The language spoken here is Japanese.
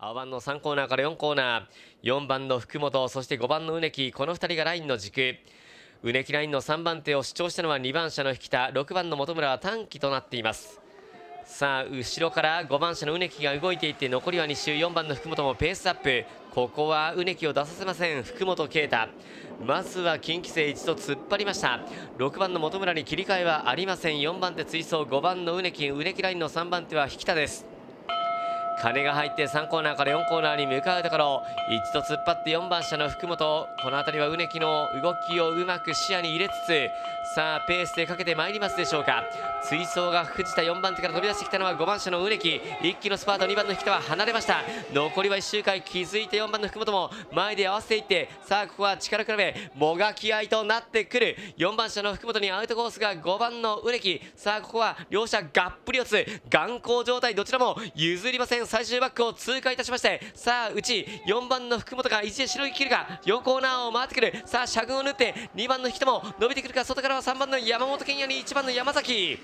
青番の3コーナーから4コーナー。4番の福本そして5番の植木。この2人がラインの軸。植木ラインの3番手を主張したのは2番車の引田。6番の本村は短期となっています。さあ後ろから5番車の植木が動いていって残りは2周。4番の福本もペースアップ。ここは植木を出させません。福本啓太。まずは近畿勢一度突っ張りました。6番の本村に切り替えはありません。4番手追走。5番の植木。植木ラインの3番手は引田です。金が入って3コーナーから4コーナーに向かうところ。一度突っ張って4番車の福本。この辺りはうねきの動きをうまく視野に入れつつさあペースでかけてまいりますでしょうか。追走が藤田4番手から飛び出してきたのは5番車の植木。一気のスパート2番の引田は離れました。残りは1周回気づいて4番の福本も前で合わせていってさあここは力比べもがき合いとなってくる。4番車の福本にアウトコースが5番の植木。さあここは両者がっぷり四つ。眼光状態どちらも譲りません。最終バックを通過いたしましてさあ内4番の福本が一でしのぎきるか4コーナーを回ってくる。さあ車群を縫って2番の人も伸びてくるか外からは3番の山本健也に1番の山崎。